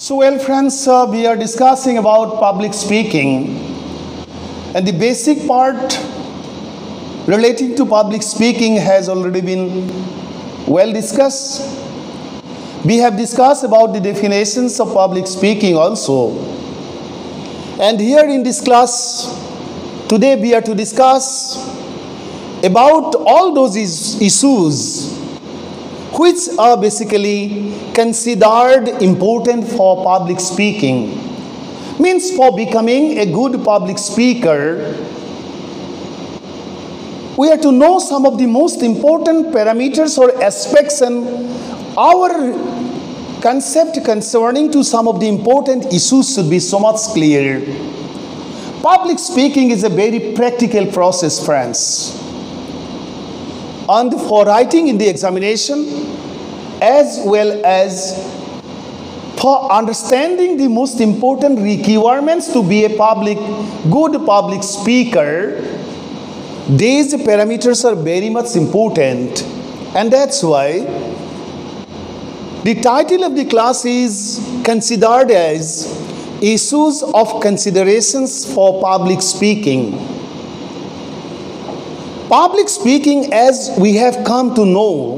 So, well, friends, uh, we are discussing about public speaking, and the basic part relating to public speaking has already been well discussed. We have discussed about the definitions of public speaking also. And here in this class, today we are to discuss about all those is- issues which are basically considered important for public speaking. Means for becoming a good public speaker, we are to know some of the most important parameters or aspects and our concept concerning to some of the important issues should be so much clear. Public speaking is a very practical process, friends. And for writing in the examination, as well as for understanding the most important requirements to be a public, good public speaker, these parameters are very much important. And that's why the title of the class is considered as Issues of Considerations for Public Speaking. Public speaking, as we have come to know,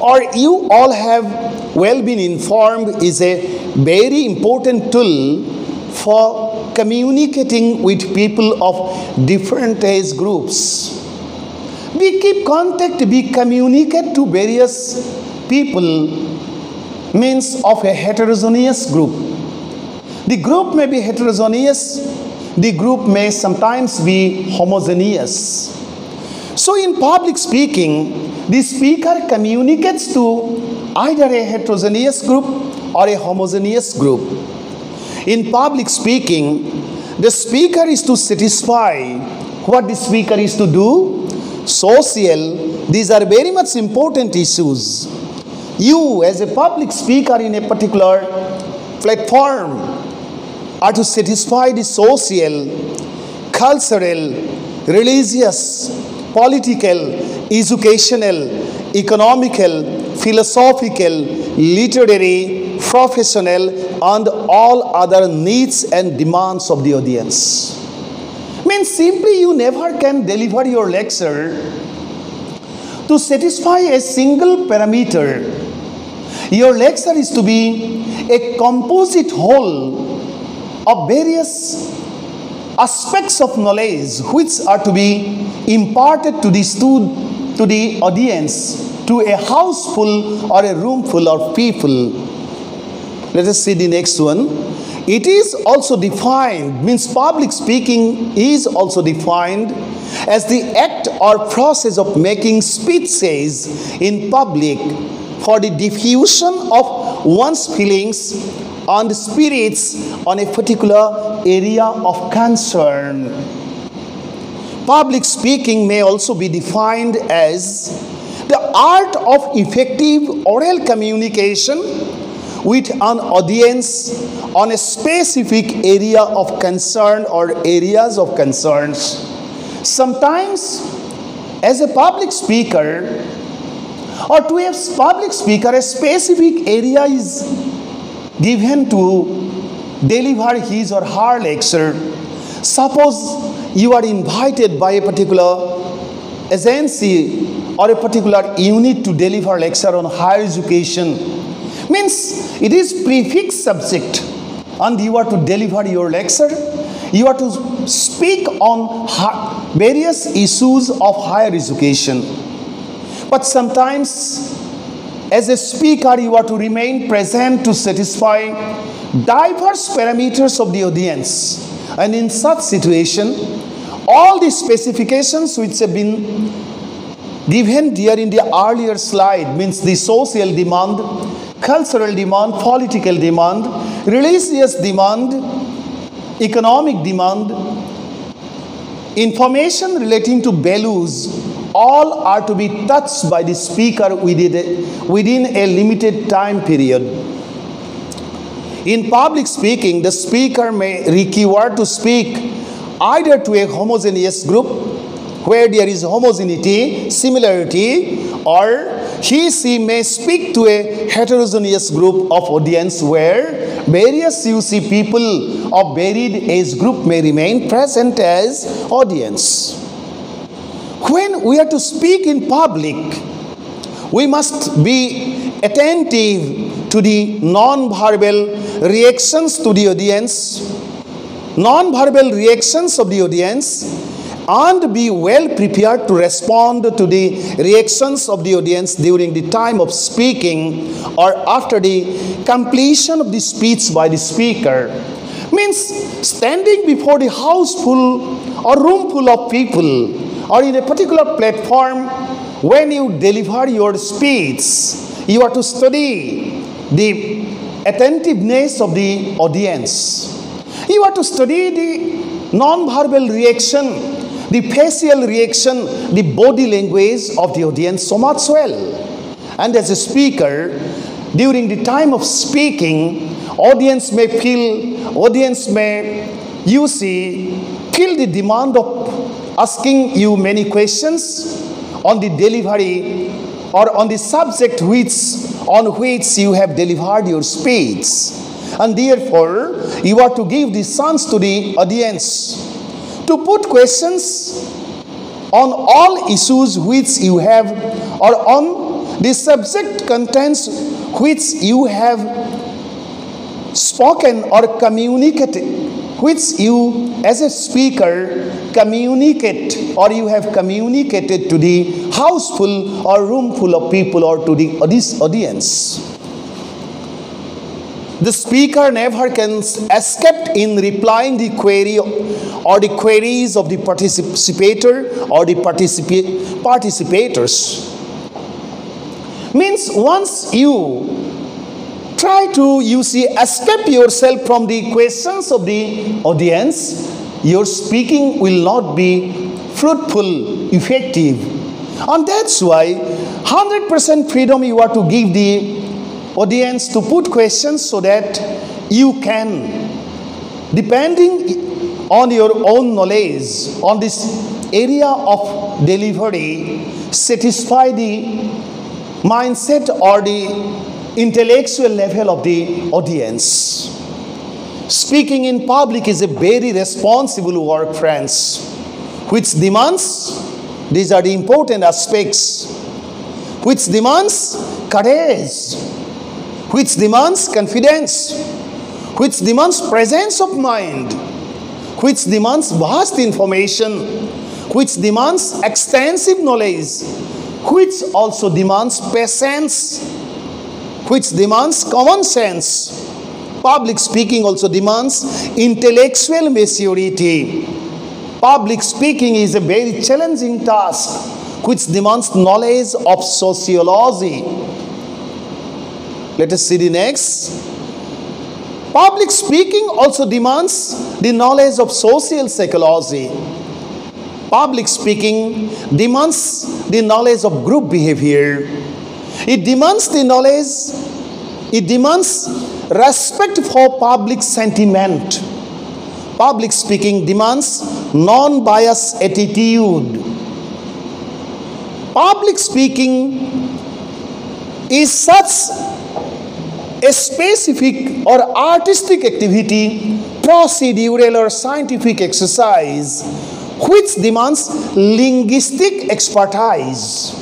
or you all have well been informed, is a very important tool for communicating with people of different age groups. We keep contact, we communicate to various people, means of a heterogeneous group. The group may be heterogeneous, the group may sometimes be homogeneous. So, in public speaking, the speaker communicates to either a heterogeneous group or a homogeneous group. In public speaking, the speaker is to satisfy what the speaker is to do. Social, these are very much important issues. You, as a public speaker in a particular platform, are to satisfy the social, cultural, religious, political, educational, economical, philosophical, literary, professional, and all other needs and demands of the audience. Means simply you never can deliver your lecture to satisfy a single parameter. Your lecture is to be a composite whole of various aspects of knowledge which are to be imparted to the to the audience to a house full or a room full of people. Let us see the next one. It is also defined means public speaking is also defined as the act or process of making speeches in public for the diffusion of one's feelings and spirits on a particular area of concern. Public speaking may also be defined as the art of effective oral communication with an audience on a specific area of concern or areas of concerns. Sometimes, as a public speaker, or to a public speaker, a specific area is given to deliver his or her lecture. Suppose you are invited by a particular agency or a particular unit to deliver lecture on higher education. Means it is prefix subject and you are to deliver your lecture. You are to speak on various issues of higher education. But sometimes as a speaker, you are to remain present to satisfy diverse parameters of the audience. And in such situation, all the specifications which have been given here in the earlier slide means the social demand, cultural demand, political demand, religious demand, economic demand, information relating to values all are to be touched by the speaker within a, limited time period. In public speaking, the speaker may require to speak either to a homogeneous group where there is homogeneity, similarity, or he she may speak to a heterogeneous group of audience where various UC people of varied age group may remain present as audience when we are to speak in public we must be attentive to the non-verbal reactions to the audience non-verbal reactions of the audience and be well prepared to respond to the reactions of the audience during the time of speaking or after the completion of the speech by the speaker. Means standing before the house full or room full of people or in a particular platform when you deliver your speech, you are to study the attentiveness of the audience. You are to study the non-verbal reaction the facial reaction, the body language of the audience so much well. And as a speaker, during the time of speaking, audience may feel, audience may, you see, feel the demand of asking you many questions on the delivery or on the subject which on which you have delivered your speech. And therefore you are to give the chance to the audience to put questions on all issues which you have or on the subject contents which you have spoken or communicated which you as a speaker communicate or you have communicated to the houseful or room full of people or to the this audience the speaker never can escape in replying the query or the queries of the participator or the participa- participators. Means once you try to, you see, escape yourself from the questions of the audience, your speaking will not be fruitful, effective. And that's why 100% freedom you are to give the audience to put questions so that you can, depending on your own knowledge on this area of delivery, satisfy the mindset or the intellectual level of the audience. Speaking in public is a very responsible work, friends, which demands, these are the important aspects, which demands courage, which demands confidence, which demands presence of mind, which demands vast information, which demands extensive knowledge, which also demands patience, which demands common sense. Public speaking also demands intellectual maturity. Public speaking is a very challenging task which demands knowledge of sociology let us see the next. Public speaking also demands the knowledge of social psychology. Public speaking demands the knowledge of group behavior. It demands the knowledge, it demands respect for public sentiment. Public speaking demands non bias attitude. Public speaking is such a specific or artistic activity, procedural or scientific exercise, which demands linguistic expertise.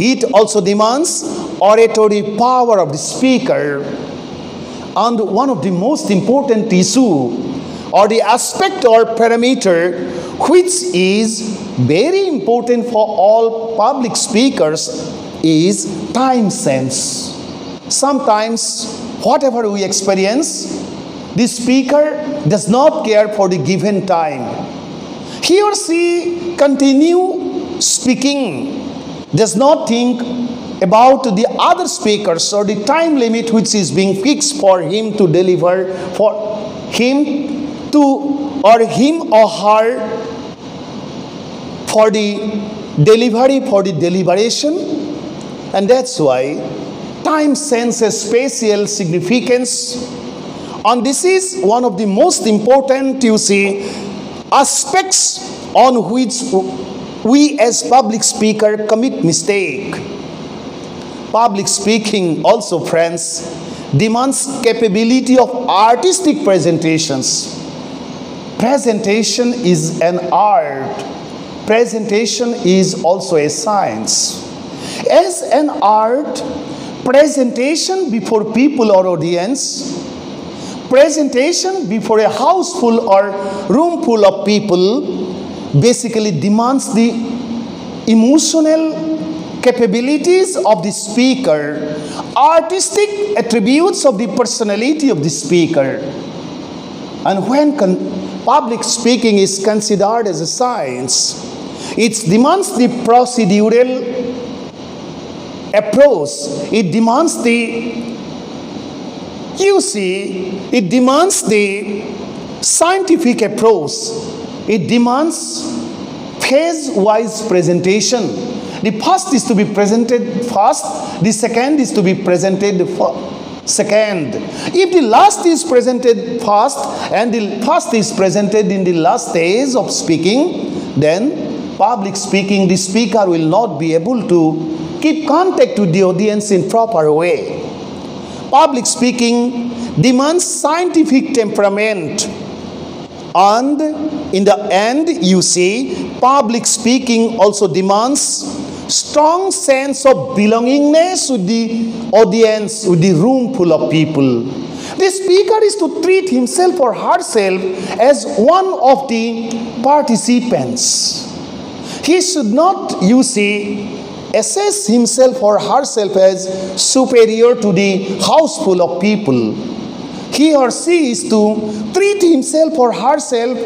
It also demands oratory power of the speaker. And one of the most important issue or the aspect or parameter which is very important for all public speakers is time sense sometimes whatever we experience, the speaker does not care for the given time. He or she continue speaking, does not think about the other speakers or the time limit which is being fixed for him to deliver, for him to or him or her for the delivery, for the deliberation. And that's why time sense a spatial significance. And this is one of the most important, you see, aspects on which we as public speaker commit mistake. public speaking also, friends, demands capability of artistic presentations. Presentation is an art. Presentation is also a science. As an art, presentation before people or audience, presentation before a house full or room full of people basically demands the emotional capabilities of the speaker, artistic attributes of the personality of the speaker. And when public speaking is considered as a science, it demands the procedural approach, it demands the, you see, it demands the scientific approach, it demands phase wise presentation the first is to be presented first, the second is to be presented second. If the last is presented first and the first is presented in the last stage of speaking, then public speaking, the speaker will not be able to keep contact with the audience in proper way. Public speaking demands scientific temperament and in the end you see public speaking also demands strong sense of belongingness with the audience, with the room full of people. The speaker is to treat himself or herself as one of the participants. He should not, you see, assess himself or herself as superior to the house full of people. He or she is to treat himself or herself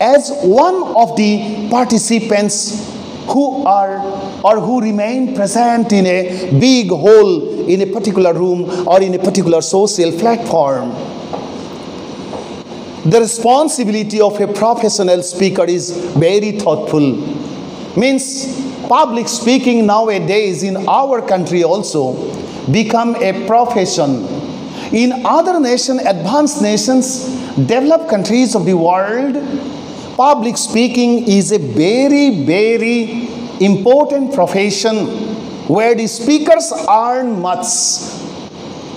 as one of the participants who are or who remain present in a big hall in a particular room or in a particular social platform. The responsibility of a professional speaker is very thoughtful. Means public speaking nowadays in our country also become a profession. In other nations, advanced nations, developed countries of the world, public speaking is a very, very important profession where the speakers earn much.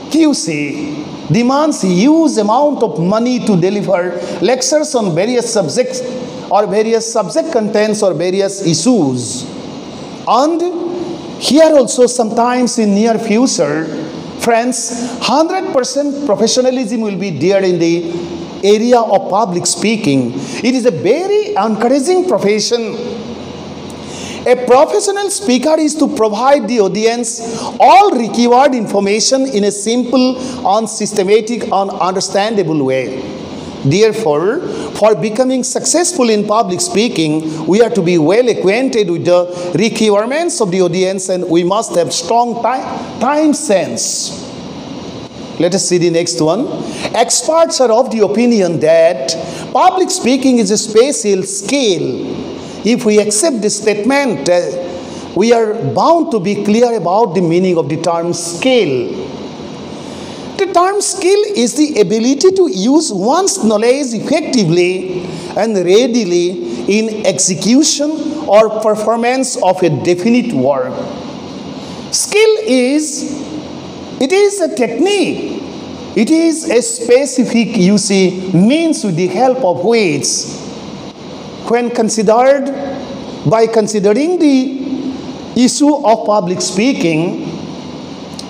QC demands huge amount of money to deliver lectures on various subjects or various subject contents or various issues. And here also sometimes in near future, friends, 100% professionalism will be there in the area of public speaking. It is a very encouraging profession. A professional speaker is to provide the audience all required information in a simple, unsystematic, and understandable way. Therefore, for becoming successful in public speaking, we are to be well acquainted with the requirements of the audience and we must have strong time, time sense. Let us see the next one. Experts are of the opinion that public speaking is a spatial skill. If we accept this statement, uh, we are bound to be clear about the meaning of the term skill. The term skill is the ability to use one's knowledge effectively and readily in execution or performance of a definite work. Skill is it is a technique. It is a specific, you see, means with the help of which, when considered by considering the issue of public speaking,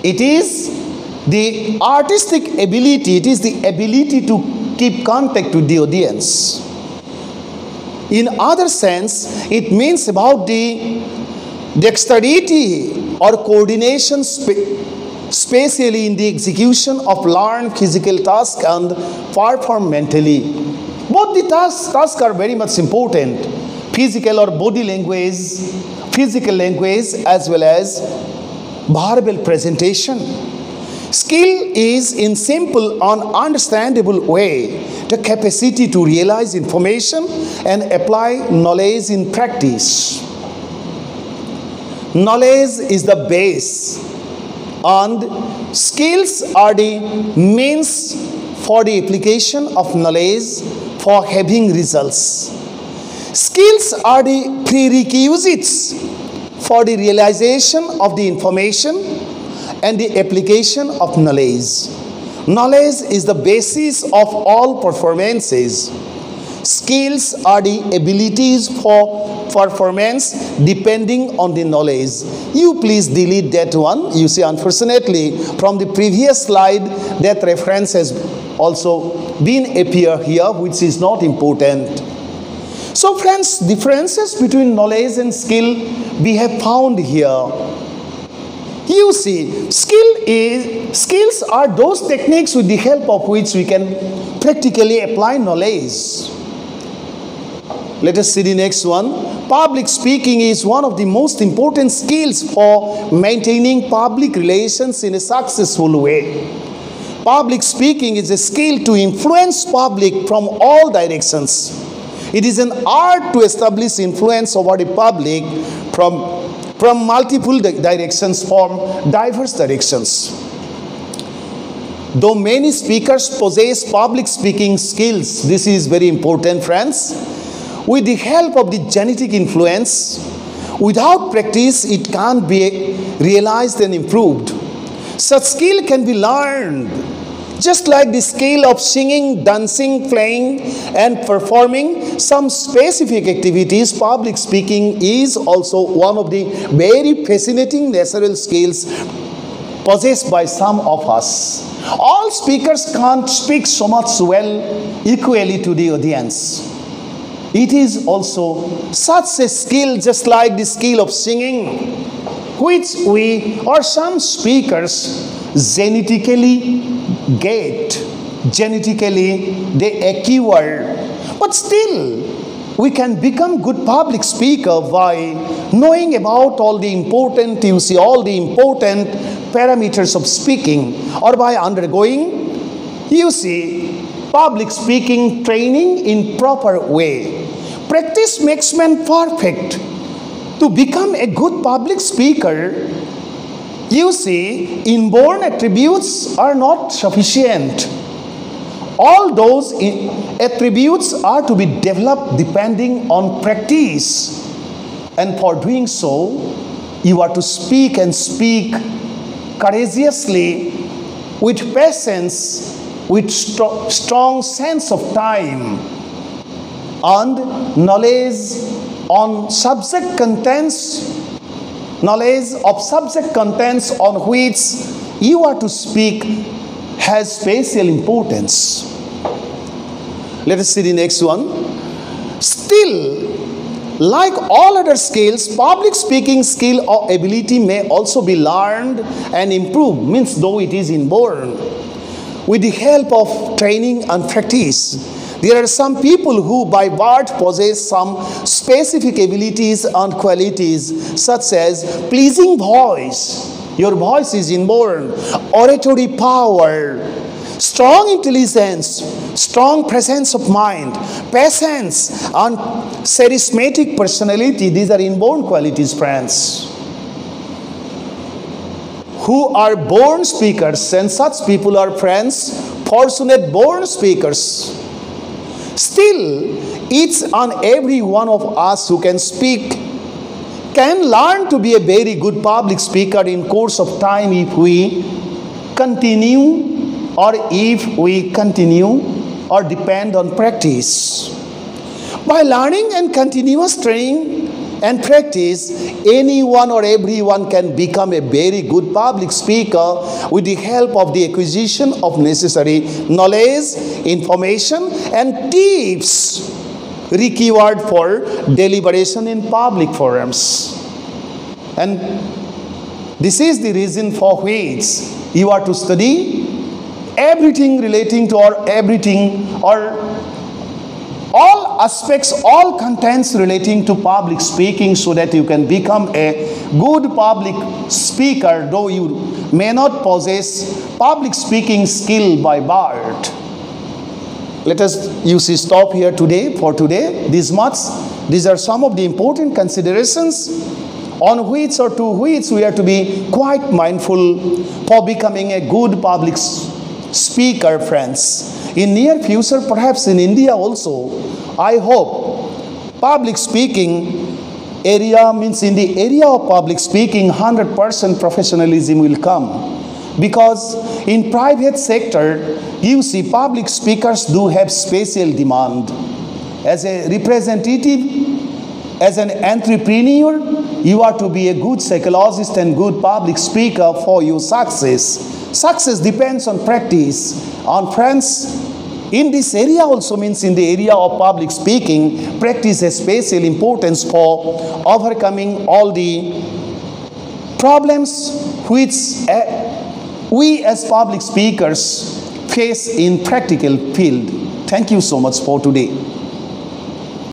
it is the artistic ability, it is the ability to keep contact with the audience. In other sense, it means about the dexterity or coordination especially in the execution of learned physical task and perform mentally. Both the tasks, tasks are very much important. Physical or body language, physical language as well as verbal presentation. Skill is in simple and understandable way the capacity to realize information and apply knowledge in practice. Knowledge is the base and skills are the means for the application of knowledge for having results. Skills are the prerequisites for the realization of the information and the application of knowledge. Knowledge is the basis of all performances. Skills are the abilities for performance depending on the knowledge. You please delete that one. You see, unfortunately, from the previous slide, that reference has also been appear here, which is not important. So, friends, differences between knowledge and skill we have found here. You see, skill is skills are those techniques with the help of which we can practically apply knowledge. Let us see the next one. Public speaking is one of the most important skills for maintaining public relations in a successful way. Public speaking is a skill to influence public from all directions. It is an art to establish influence over the public from, from multiple directions, from diverse directions. Though many speakers possess public speaking skills, this is very important, friends. With the help of the genetic influence, without practice, it can't be realized and improved. Such skill can be learned just like the skill of singing, dancing, playing, and performing some specific activities, public speaking is also one of the very fascinating natural skills possessed by some of us. All speakers can't speak so much well equally to the audience. It is also such a skill, just like the skill of singing, which we or some speakers genetically get genetically they acquire but still we can become good public speaker by knowing about all the important you see all the important parameters of speaking or by undergoing you see public speaking training in proper way. Practice makes man perfect. To become a good public speaker you see, inborn attributes are not sufficient. All those attributes are to be developed depending on practice. And for doing so, you are to speak and speak courageously with patience, with st- strong sense of time, and knowledge on subject contents knowledge of subject contents on which you are to speak has special importance. Let us see the next one. Still, like all other skills, public speaking skill or ability may also be learned and improved, means though it is inborn, with the help of training and practice. There are some people who by birth possess some specific abilities and qualities such as pleasing voice. Your voice is inborn, oratory power, strong intelligence, strong presence of mind, patience, and charismatic personality. These are inborn qualities, friends. Who are born speakers, and such people are friends, fortunate born speakers. Still, each and every one of us who can speak can learn to be a very good public speaker in course of time if we continue or if we continue or depend on practice. By learning and continuous training, and practice, anyone or everyone can become a very good public speaker with the help of the acquisition of necessary knowledge, information, and tips required for deliberation in public forums. And this is the reason for which you are to study everything relating to or everything or all aspects, all contents relating to public speaking so that you can become a good public speaker, though you may not possess public speaking skill by birth. Let us you see stop here today for today. This much. These are some of the important considerations on which or to which we are to be quite mindful for becoming a good public speaker, friends. In near future, perhaps in India also, I hope public speaking area means in the area of public speaking, 100% professionalism will come. because in private sector you see public speakers do have special demand as a representative as an entrepreneur you are to be a good psychologist and good public speaker for your success success depends on practice on friends in this area also means in the area of public speaking practice has special importance for overcoming all the problems which uh, we as public speakers face in practical field. Thank you so much for today.